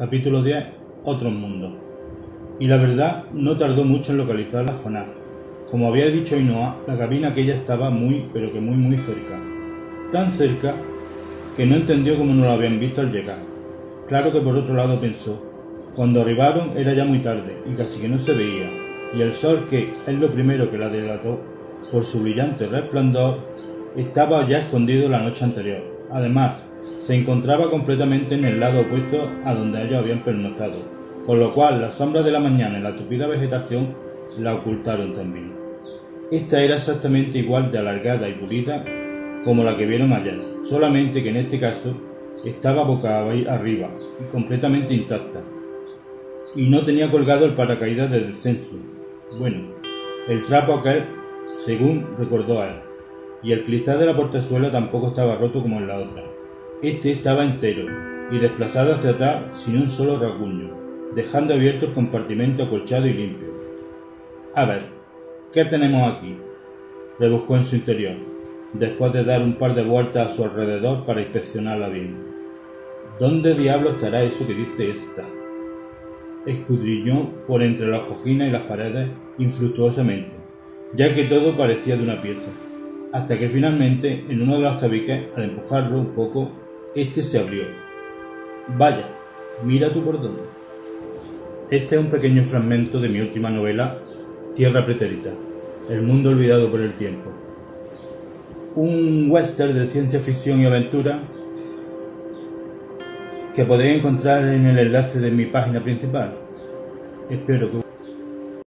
capítulo 10, Otros mundos. Y la verdad, no tardó mucho en localizar la Jonás. Como había dicho Ainhoa, la cabina aquella estaba muy, pero que muy, muy cerca. Tan cerca que no entendió cómo no lo habían visto al llegar. Claro que por otro lado pensó, cuando arribaron era ya muy tarde y casi que no se veía, y el sol que es lo primero que la delató por su brillante resplandor, estaba ya escondido la noche anterior. Además, se encontraba completamente en el lado opuesto a donde ellos habían pernoctado, con lo cual las sombras de la mañana y la tupida vegetación la ocultaron también. Esta era exactamente igual de alargada y pulida como la que vieron ayer, solamente que en este caso estaba boca arriba y completamente intacta, y no tenía colgado el paracaídas de descenso. Bueno, el trapo aquel, según recordó él, y el cristal de la portezuela tampoco estaba roto como en la otra. Este estaba entero y desplazado hacia atrás sin un solo rasguño, dejando abierto el compartimento acolchado y limpio. A ver, ¿qué tenemos aquí? rebuscó en su interior, después de dar un par de vueltas a su alrededor para inspeccionarla bien. ¿Dónde diablo estará eso que dice esta? Escudriñó por entre las cojines y las paredes infructuosamente, ya que todo parecía de una pieza, hasta que finalmente, en uno de los tabiques, al empujarlo un poco, este se abrió. Vaya, mira tú por dónde. Este es un pequeño fragmento de mi última novela, Tierra Pretérita, El mundo olvidado por el tiempo. Un western de ciencia ficción y aventura que podéis encontrar en el enlace de mi página principal. Espero que